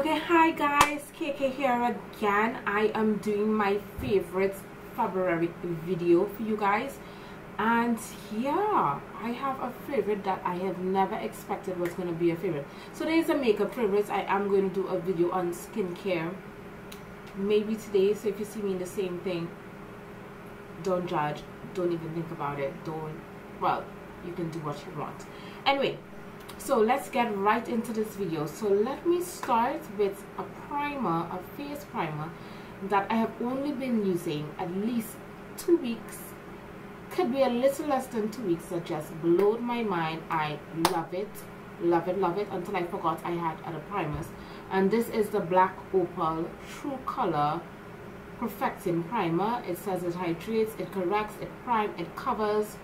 okay hi guys kk here again. I am doing my favorite february video for you guys. And yeah i have a favorite that i have never expected was going to be a favorite. So there is a makeup favorite. I am going to do a video on skincare. Maybe today so if you see me in the same thing don't judge. Don't even think about it. Don't well you can do what you want. Anyway so let's get right into this video. So let me start with a primer a face primer that I have only been using at least two weeks. Could be a little less than two weeks that just blowed my mind. I love it love it love it until I forgot I had other primers. And this is the black opal true color perfecting primer. It says it hydrates it corrects it primes it covers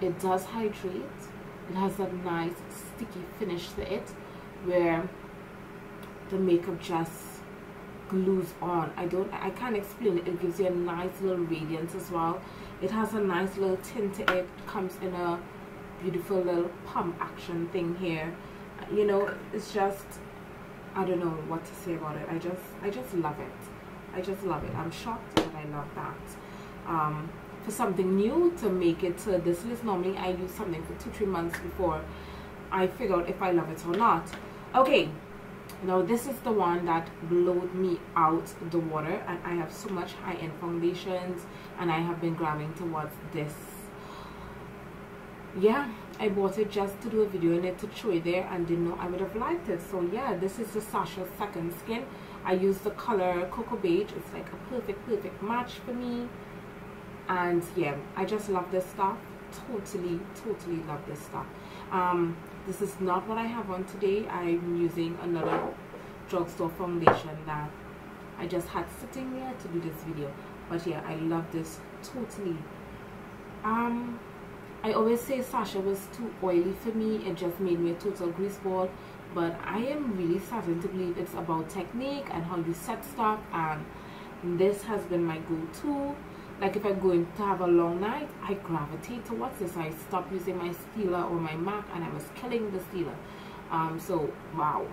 it does hydrate it has a nice sticky finish to it where the makeup just glues on. I don't I can't explain it. It gives you a nice little radiance as well. It has a nice little tint to it, comes in a beautiful little pump action thing here. You know it's just I don't know what to say about it. I just I just love it. I just love it. I'm shocked that I love that. Um, for something new to make it to this list. Normally I use something for two three months before I figure out if I love it or not. Okay now this is the one that blowed me out the water and I have so much high-end foundations and I have been grabbing towards this. Yeah I bought it just to do a video in it to show you there and didn't know I would have liked it. So yeah this is the Sacha second skin. I use the color cocoa beige. It's like a perfect perfect match for me and yeah I just love this stuff. Totally totally love this stuff. Um, this is not what I have on today. I'm using another drugstore foundation that I just had sitting there to do this video. But yeah I love this totally. Um I always say Sacha was too oily for me. It just made me a total grease ball. But I am really starting to believe it's about technique and how you set stuff. And this has been my go-to like if I'm going to have a long night I gravitate towards this. I stopped using my Stila or my MAC and I was killing the Stila um, so wow.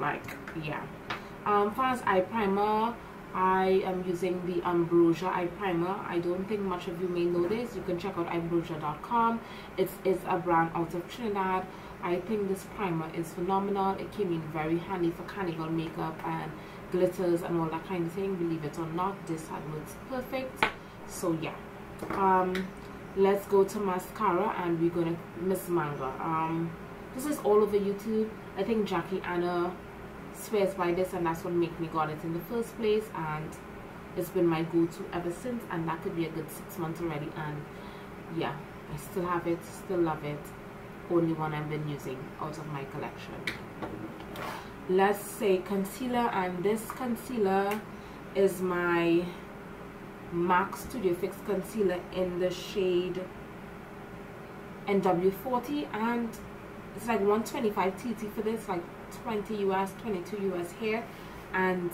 Like yeah. Um, far as eye primer. I am using the Ambrosia eye primer. I don't think much of you may know this. You can check out ambrosia.com it's, it's a brand out of Trinidad. I think this primer is phenomenal. It came in very handy for carnival makeup and glitters and all that kind of thing. Believe it or not this had works perfect so yeah. Um let's go to mascara and we're gonna miss manga. Um this is all over youtube. I think jackie aina swears by this and that's what made me got it in the first place and it's been my go-to ever since and that could be a good six months already and yeah i still have it still love it. Only one i've been using out of my collection. Let's say concealer and this concealer is my MAC Studio Fix Concealer in the shade NW40 and it's like 125 TT for this, like 20 US, 22 US here and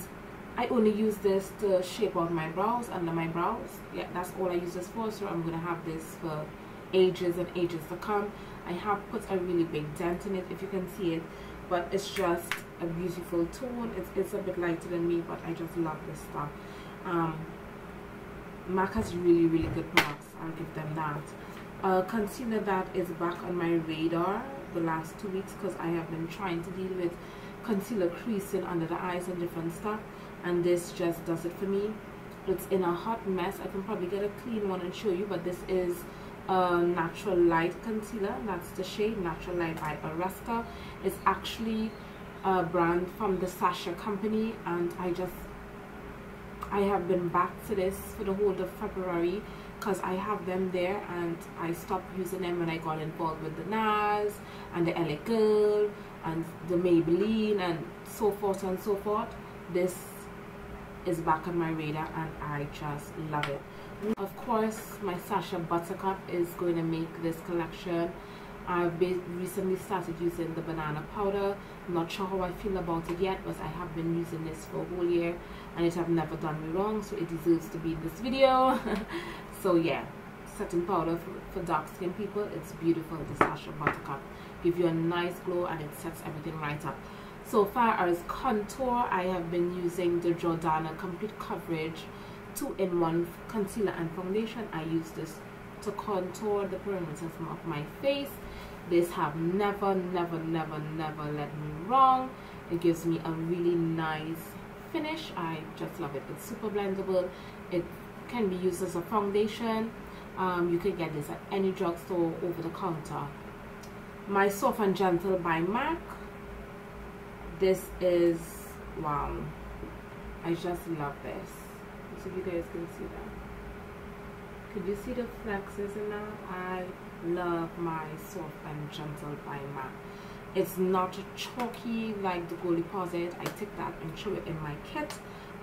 I only use this to shape out my brows, under my brows. Yeah, that's all I use this for, so I'm going to have this for ages and ages to come. I have put a really big dent in it, if you can see it, but it's just a beautiful tone. It's, it's a bit lighter than me, but I just love this stuff. Um, MAC has really really good products I'll give them that. Uh, concealer that is back on my radar the last two weeks because I have been trying to deal with concealer creasing under the eyes and different stuff and this just does it for me. It's in a hot mess. I can probably get a clean one and show you but this is a natural light concealer. That's the shade natural light by Aresca it's actually a brand from the Sacha company and I just I have been back to this for the whole of February because I have them there and I stopped using them when I got involved with the NARS and the LA Girl and the Maybelline and so forth and so forth. This is back on my radar and I just love it. Of course, my Sacha Buttercup is going to make this collection I've recently started using the banana powder. I'm not sure how I feel about it yet, but I have been using this for a whole year and it have never done me wrong, so it deserves to be in this video. so yeah, setting powder for, for dark skin people, it's beautiful. The Sacha Buttercup give you a nice glow and it sets everything right up. so far as contour I have been using the Jordana complete coverage two-in-one concealer and foundation I use this to contour the perimeters of my face this have never never never never led me wrong. It gives me a really nice finish. I just love it. It's super blendable. It can be used as a foundation. Um, you can get this at any drugstore over the counter. My soft and gentle by MAC. This is wow. I just love this. So you guys can see that could you see the flexes in that I love my soft and gentle by MAC it's not chalky like the gold deposit I take that and throw it in my kit.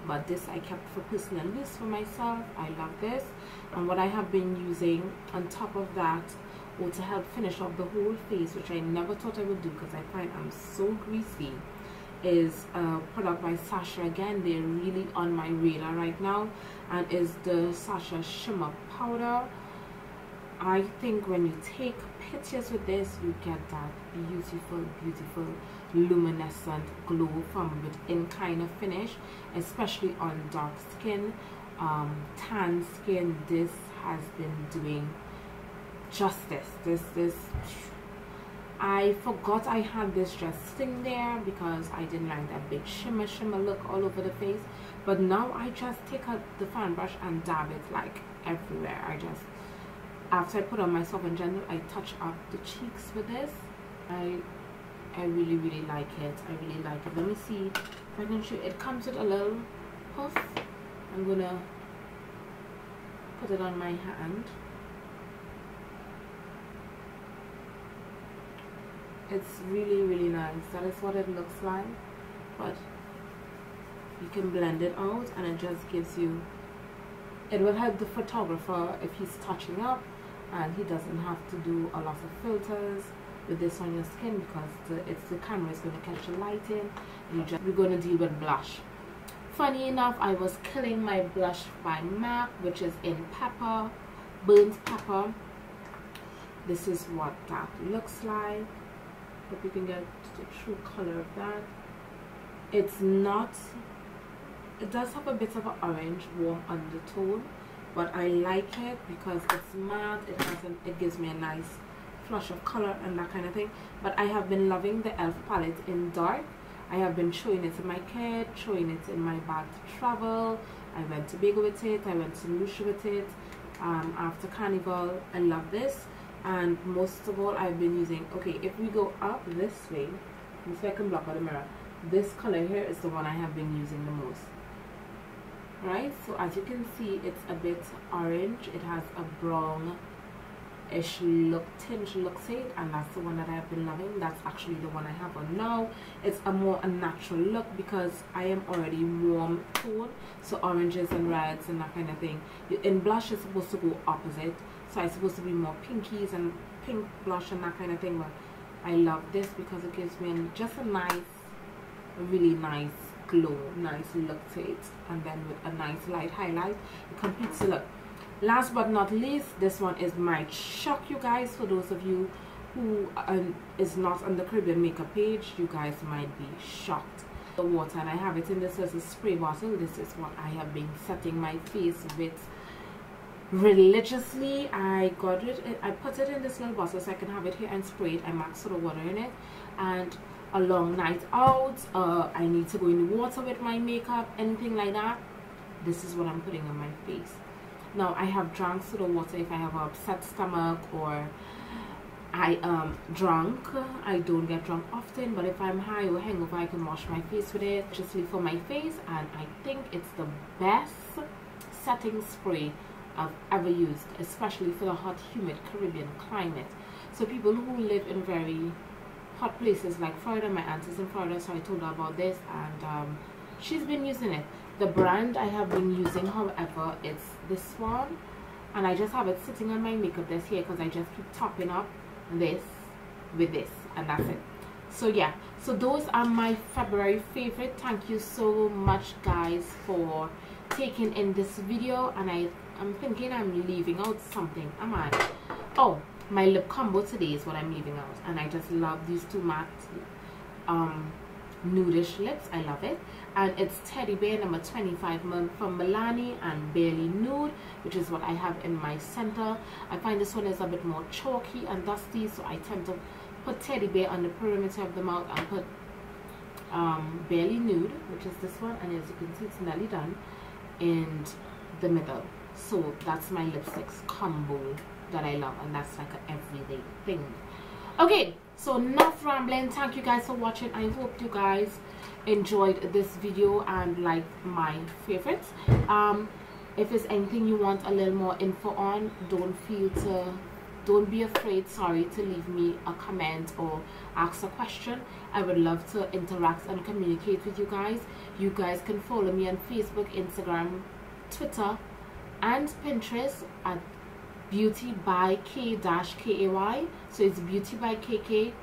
But this I kept for personal use for myself. I love this. And what I have been using on top of that or to help finish off the whole face which I never thought I would do because I find I'm so greasy is a product by Sacha again. They're really on my radar right now. And is the Sacha shimmer powder. I think when you take pictures with this you get that beautiful beautiful luminescent glow from within kind of finish especially on dark skin. Um, tan skin this has been doing justice. This this I forgot I had this just sitting there because I didn't like that big shimmer shimmer look all over the face. But now I just take out the fan brush and dab it like everywhere. I just after I put on my soft and gentle I touch up the cheeks with this. I I really really like it. I really like it. Let me see. If I can show it comes with a little puff. I'm gonna put it on my hand it's really really nice. That is what it looks like. But you can blend it out and it just gives you it will help the photographer if he's touching up and he doesn't have to do a lot of filters with this on your skin because the, it's the camera is going to catch the lighting you just we're going to deal with blush. Funny enough I was killing my blush by MAC which is in pepper burnt pepper. This is what that looks like hope you can get the true color of that. It's not it does have a bit of an orange warm undertone but I like it because it's matte it has an, it gives me a nice flush of color and that kind of thing. But I have been loving the e.l.f. palette in dark. I have been showing it in my kit showing it in my bag to travel. I went to Bego with it I went to Lucia with it um, after carnival. I love this and most of all I've been using okay if we go up this way this I can block out the mirror this color here is the one I have been using the most. Right? So as you can see it's a bit orange. It has a brown ish look tinge look to it and that's the one that I've been loving. That's actually the one I have on now. It's a more a natural look because I am already warm tone. So oranges and reds and that kind of thing. In blush is supposed to go opposite so it's supposed to be more pinkies and pink blush and that kind of thing but I love this because it gives me just a nice really nice glow nice look to it. And then with a nice light highlight it completes the look. Last but not least this one is might shock you guys. For those of you who um, is not on the Caribbean makeup page you guys might be shocked. The water and I have it in this as a spray bottle. This is what I have been setting my face with religiously I got it I put it in this little bottle so I can have it here and spray it I max of water in it. And a long night out uh, I need to go in the water with my makeup anything like that. This is what I'm putting on my face. Now I have drank soda water if I have an upset stomach or I am um, drunk. I don't get drunk often but if I'm high or hangover I can wash my face with it just for my face. And I think it's the best setting spray I've ever used especially for the hot humid Caribbean climate so people who live in very hot places like Florida. My aunt is in Florida, so I told her about this, and um, she's been using it. The brand I have been using, however, it's this one, and I just have it sitting on my makeup desk here because I just keep topping up this with this, and that's it. So yeah, so those are my February favorite. Thank you so much, guys, for taking in this video, and I I'm thinking I'm leaving out something. Am I? Oh, my lip combo today is what I'm leaving out and I just love these two matte um, nudish lips I love it and it's teddy bear number 25 from Milani and barely nude which is what I have in my center I find this one is a bit more chalky and dusty so I tend to put teddy bear on the perimeter of the mouth and put um, barely nude which is this one and as you can see it's nearly done in the middle so that's my lipsticks combo that I love and that's like an everyday thing. Okay so enough rambling. Thank you guys for watching. I hope you guys enjoyed this video and like my favorites. Um if there's anything you want a little more info on don't feel to don't be afraid sorry to leave me a comment or ask a question. I would love to interact and communicate with you guys. You guys can follow me on facebook instagram twitter and pinterest at beauty by k dash kay so it's beauty by kk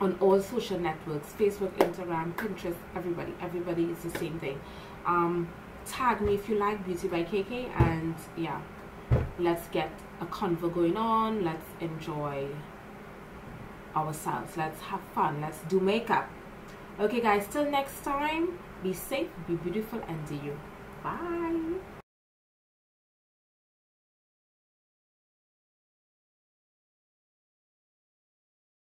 on all social networks facebook instagram pinterest everybody everybody is the same thing. Um tag me if you like beauty by kk and yeah let's get a convo going on. Let's enjoy ourselves. Let's have fun. Let's do makeup. Okay guys till next time be safe be beautiful and do you. Bye